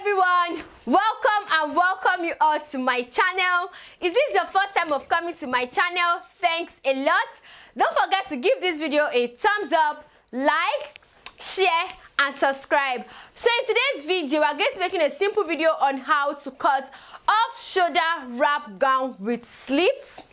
everyone welcome and welcome you all to my channel Is this your first time of coming to my channel thanks a lot don't forget to give this video a thumbs up like share and subscribe so in today's video we're going to be making a simple video on how to cut off shoulder wrap gown with slits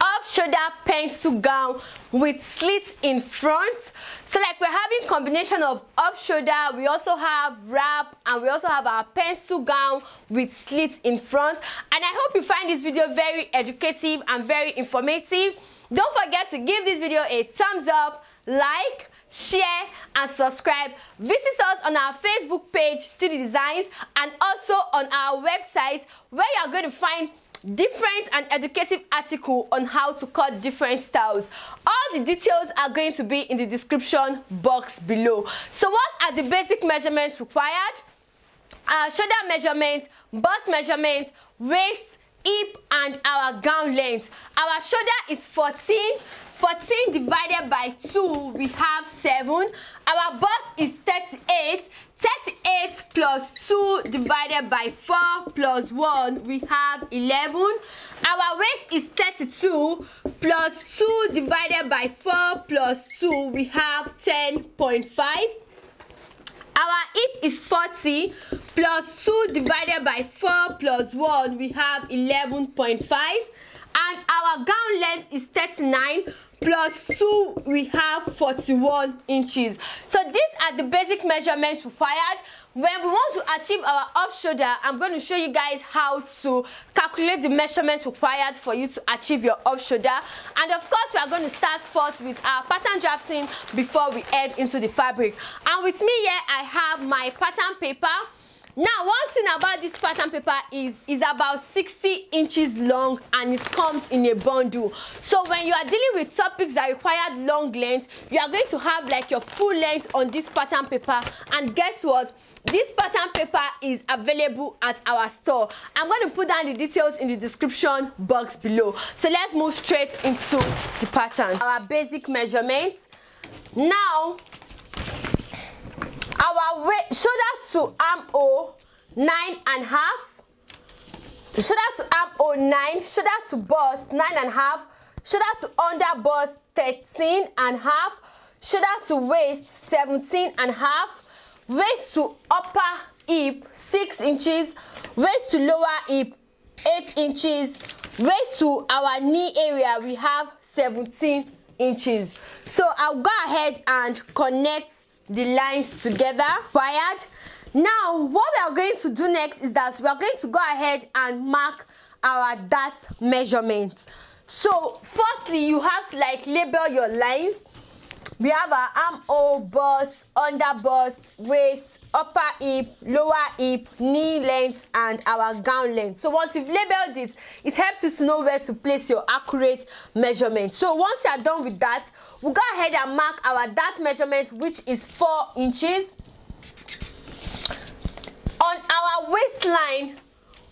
off shoulder pencil gown with slits in front so like we're having combination of off shoulder we also have wrap and we also have our pencil gown with slits in front and i hope you find this video very educative and very informative don't forget to give this video a thumbs up like share and subscribe visit us on our facebook page 3d designs and also on our website where you are going to find different and educative article on how to cut different styles. All the details are going to be in the description box below. So what are the basic measurements required? Uh, shoulder measurements, bust measurements, waist, hip and our gown length. Our shoulder is 14, 14 divided by 2 we have 7. Our bust is 38, 38 plus 2 divided by 4 plus 1, we have 11. Our waist is 32 plus 2 divided by 4 plus 2, we have 10.5. Our hip is 40 plus 2 divided by 4 plus 1, we have 11.5. And our gown length is 39 plus 2, we have 41 inches. So these are the basic measurements required when we want to achieve our off shoulder i'm going to show you guys how to calculate the measurement required for you to achieve your off shoulder and of course we are going to start first with our pattern drafting before we head into the fabric and with me here i have my pattern paper Now, one thing about this pattern paper is it's about 60 inches long and it comes in a bundle. So when you are dealing with topics that require long length, you are going to have like your full length on this pattern paper. And guess what? This pattern paper is available at our store. I'm going to put down the details in the description box below. So let's move straight into the pattern. Our basic measurements. Now, our weight, shoulder to arm o nine and half shoulder to arm o nine shoulder to bust nine and half shoulder to under bust thirteen and half shoulder to waist seventeen and half waist to upper hip six inches waist to lower hip eight inches waist to our knee area we have seventeen inches so i'll go ahead and connect the lines together wired now what we are going to do next is that we are going to go ahead and mark our dart measurement so firstly you have to like label your lines we have our armhole bust under bust waist upper hip lower hip knee length and our gown length so once you've labeled it it helps you to know where to place your accurate measurement so once you are done with that we'll go ahead and mark our dart measurement which is four inches on our waistline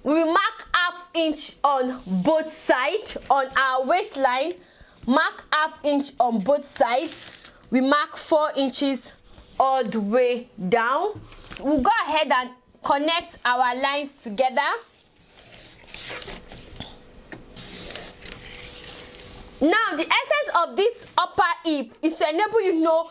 we mark half inch on both sides on our waistline mark half inch on both sides we mark four inches all the way down we'll go ahead and connect our lines together now the essence of this upper hip is to enable you know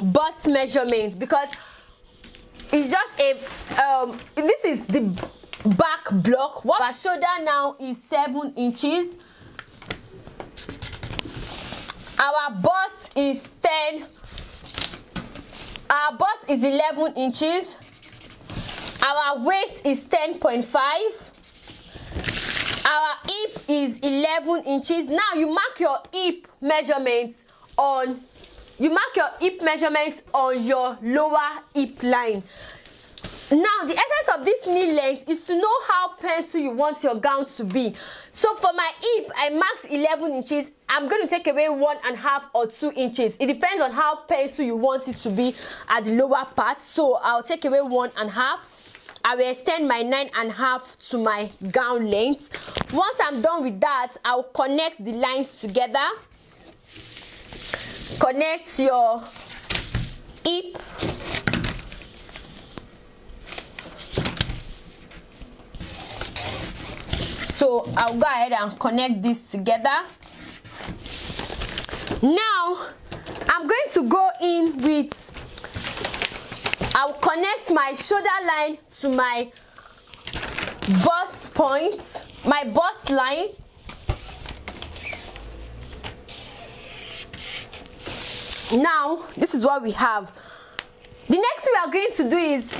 bust measurements because it's just a um this is the back block what our shoulder now is seven inches our bust is 10 our bust is 11 inches our waist is 10.5 our hip is 11 inches now you mark your hip measurements on you mark your hip measurements on your lower hip line now the essence of this knee length is to know how pencil you want your gown to be so for my hip i marked 11 inches i'm going to take away one and a half or two inches it depends on how pencil you want it to be at the lower part so i'll take away one and a half I will extend my nine and a half to my gown length. Once I'm done with that, I'll connect the lines together. Connect your hip so i'll go ahead and connect this together now i'm going to go in with i'll connect my shoulder line to my bust point my bust line now this is what we have the next thing we are going to do is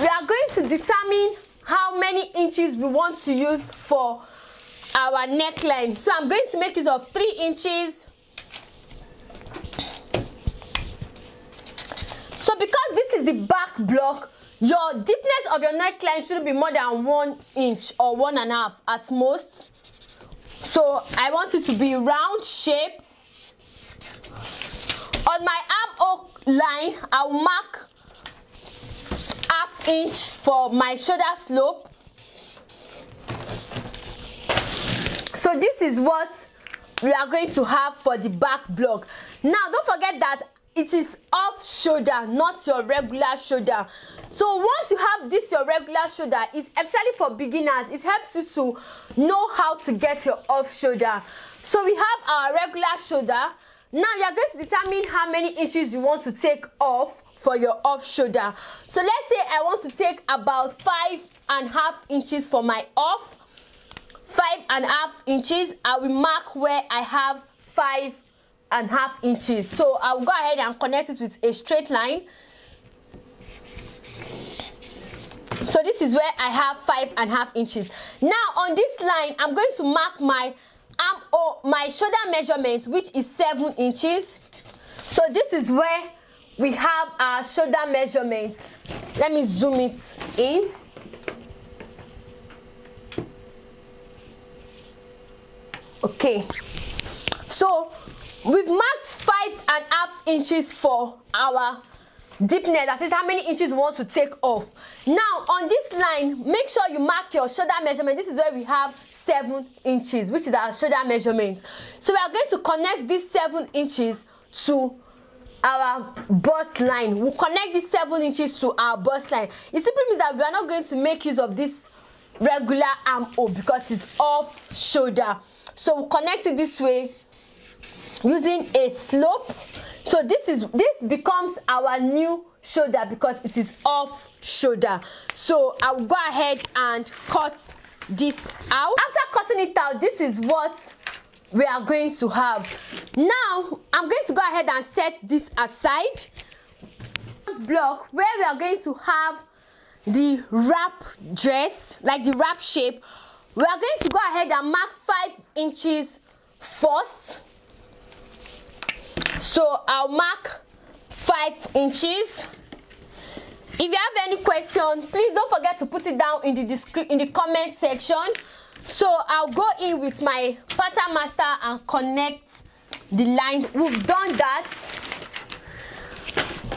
we are going to determine how many inches we want to use for our neckline so i'm going to make use of three inches so because this is the back block your deepness of your neckline shouldn't be more than one inch or one and a half at most so i want it to be round shape on my armhole line i'll mark inch for my shoulder slope so this is what we are going to have for the back block now don't forget that it is off shoulder not your regular shoulder so once you have this your regular shoulder it's especially for beginners it helps you to know how to get your off shoulder so we have our regular shoulder now you are going to determine how many inches you want to take off for your off shoulder so let's say i want to take about five and half inches for my off five and half inches i will mark where i have five and half inches so I'll go ahead and connect it with a straight line so this is where i have five and half inches now on this line i'm going to mark my arm or oh, my shoulder measurement which is seven inches so this is where we have our shoulder measurement let me zoom it in okay so we've marked five and a half inches for our deepness that is how many inches we want to take off now on this line make sure you mark your shoulder measurement this is where we have seven inches which is our shoulder measurement so we are going to connect these seven inches to our bust line We connect this seven inches to our bust line it simply means that we are not going to make use of this regular armhole because it's off shoulder so we connect it this way using a slope so this is this becomes our new shoulder because it is off shoulder so i will go ahead and cut this out after cutting it out this is what we are going to have now i'm going to go ahead and set this aside This block where we are going to have the wrap dress like the wrap shape we are going to go ahead and mark five inches first so i'll mark five inches if you have any question please don't forget to put it down in the in the comment section so i'll go in with my pattern master and connect the lines we've done that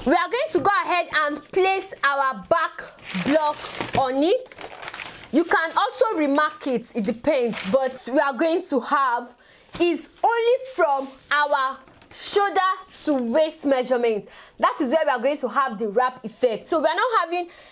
we are going to go ahead and place our back block on it you can also remark it it depends but we are going to have is only from our shoulder to waist measurement that is where we are going to have the wrap effect so we are not having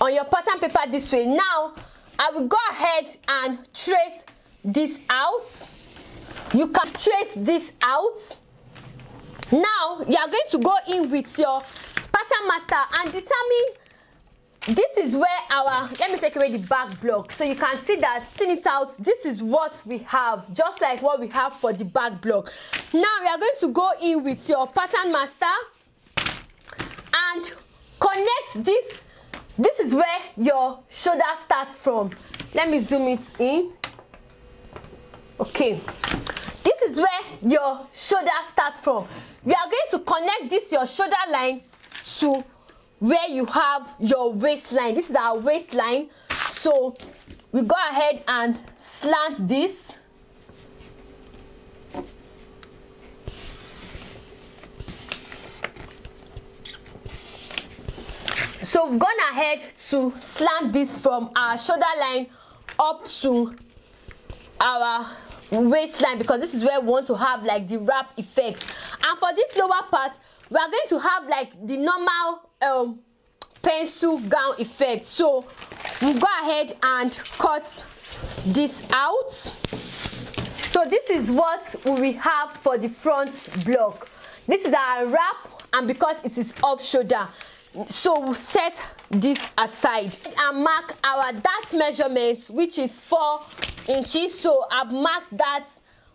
on your pattern paper this way now i will go ahead and trace this out you can trace this out now you are going to go in with your pattern master and determine this is where our let me take away the back block so you can see that thin it out this is what we have just like what we have for the back block now we are going to go in with your pattern master and connect this this is where your shoulder starts from let me zoom it in okay this is where your shoulder starts from we are going to connect this your shoulder line to where you have your waistline this is our waistline so we go ahead and slant this so we've gone ahead to slant this from our shoulder line up to our waistline because this is where we want to have like the wrap effect and for this lower part we are going to have like the normal um, pencil gown effect so we'll go ahead and cut this out so this is what we have for the front block this is our wrap and because it is off shoulder so we'll set this aside and mark our that measurement which is four inches so i've marked that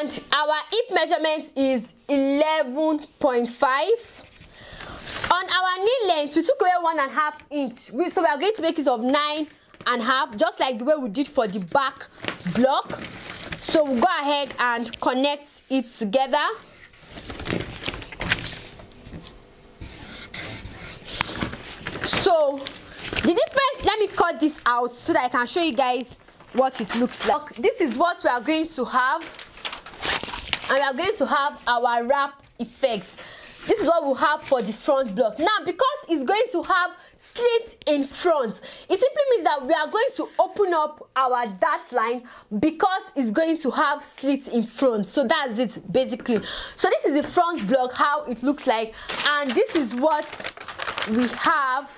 and our hip measurement is 11.5 on our knee length we took away one and a half inch we, so we are going to make it of nine and a half just like the way we did for the back block so we'll go ahead and connect it together so the difference let me cut this out so that i can show you guys what it looks like this is what we are going to have and we are going to have our wrap effect this is what we have for the front block now because it's going to have slit in front it simply means that we are going to open up our dart line because it's going to have slit in front so that's it basically so this is the front block how it looks like and this is what we have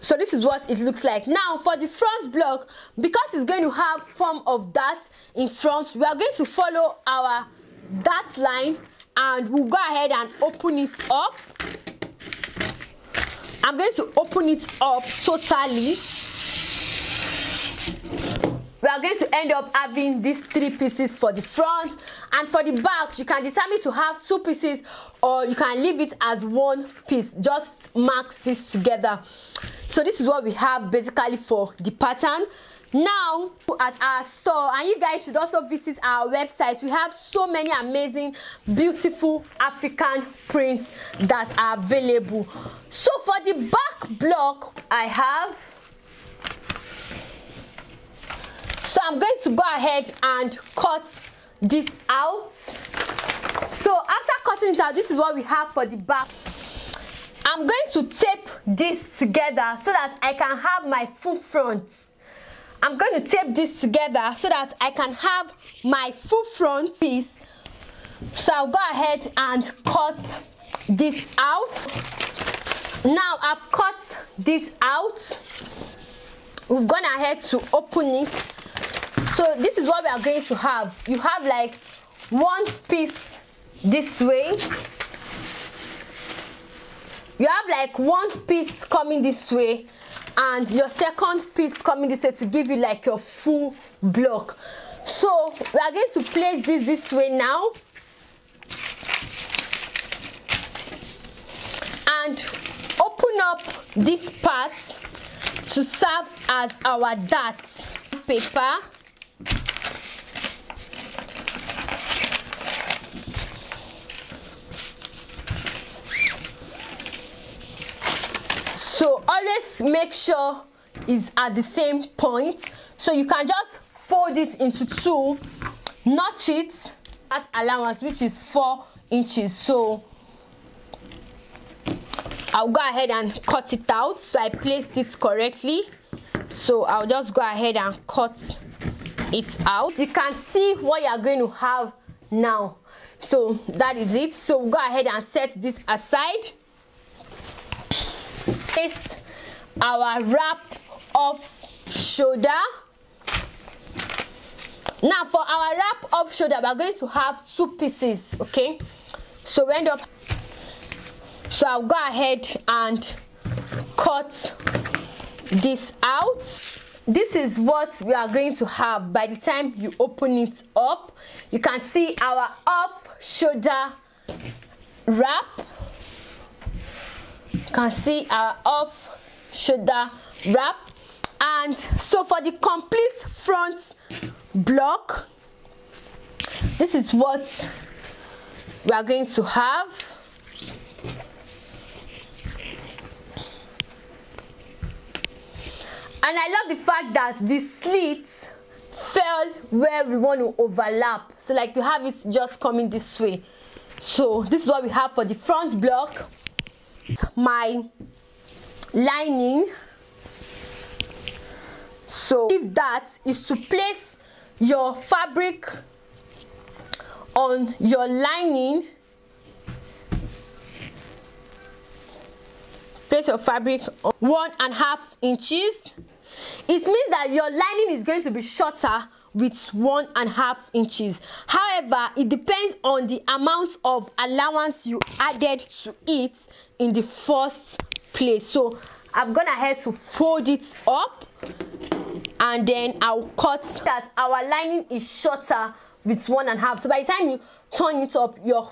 so this is what it looks like now for the front block because it's going to have form of that in front we are going to follow our that line and we'll go ahead and open it up I'm going to open it up totally we are going to end up having these three pieces for the front and for the back you can determine to have two pieces or you can leave it as one piece just mark this together so this is what we have basically for the pattern now at our store and you guys should also visit our website we have so many amazing beautiful african prints that are available so for the back block i have so i'm going to go ahead and cut this out so after cutting it out this is what we have for the back i'm going to tape this together so that i can have my full front I'm going to tape this together so that I can have my full front piece so I'll go ahead and cut this out now I've cut this out we've gone ahead to open it so this is what we are going to have you have like one piece this way you have like one piece coming this way and your second piece coming this way to give you like your full block so we are going to place this this way now and open up this part to serve as our dart paper make sure is at the same point so you can just fold it into two notch it at allowance which is four inches so i'll go ahead and cut it out so i placed it correctly so i'll just go ahead and cut it out you can see what you're going to have now so that is it so go ahead and set this aside place our wrap of shoulder now for our wrap of shoulder we're going to have two pieces okay so we end up so i'll go ahead and cut this out this is what we are going to have by the time you open it up you can see our off shoulder wrap you can see our off shoulder wrap and so for the complete front block this is what we are going to have and i love the fact that the slits fell where we want to overlap so like you have it just coming this way so this is what we have for the front block my lining so if that is to place your fabric on your lining place your fabric on one and a half inches it means that your lining is going to be shorter with one and a half inches however it depends on the amount of allowance you added to it in the first place so i've gone ahead to fold it up and then i'll cut that our lining is shorter with one and a half so by the time you turn it up your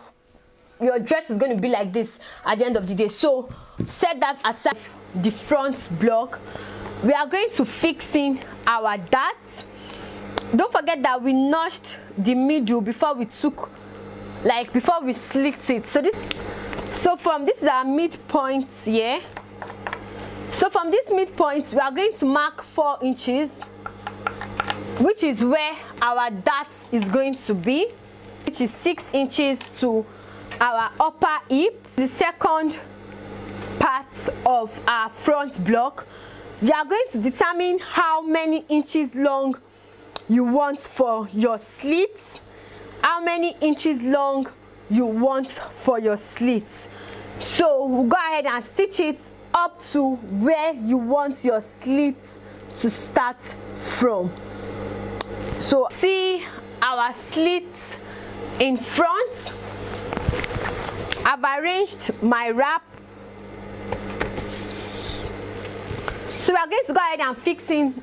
your dress is going to be like this at the end of the day so set that aside the front block we are going to fix in our dart don't forget that we notched the middle before we took like before we slicked it so this So from this is our midpoint here. So from this midpoint, we are going to mark four inches, which is where our dart is going to be, which is six inches to our upper hip. The second part of our front block, we are going to determine how many inches long you want for your slits, how many inches long you want for your slit so go ahead and stitch it up to where you want your slit to start from so see our slit in front I've arranged my wrap so we are going to go ahead and fixing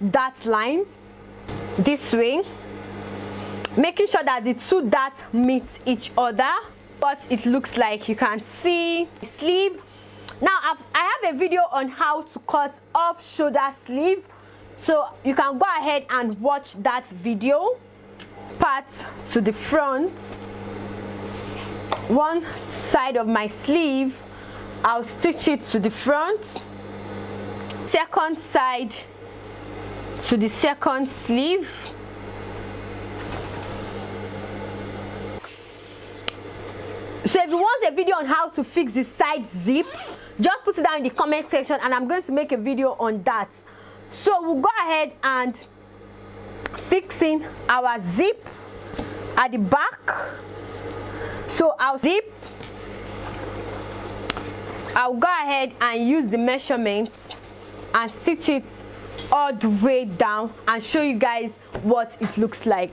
that line this way making sure that the two dots meet each other But it looks like you can see sleeve now I've, i have a video on how to cut off shoulder sleeve so you can go ahead and watch that video part to the front one side of my sleeve I'll stitch it to the front second side to the second sleeve So if you want a video on how to fix the side zip, just put it down in the comment section and I'm going to make a video on that. So we'll go ahead and fixing our zip at the back. So our zip, I'll go ahead and use the measurements and stitch it all the way down and show you guys what it looks like.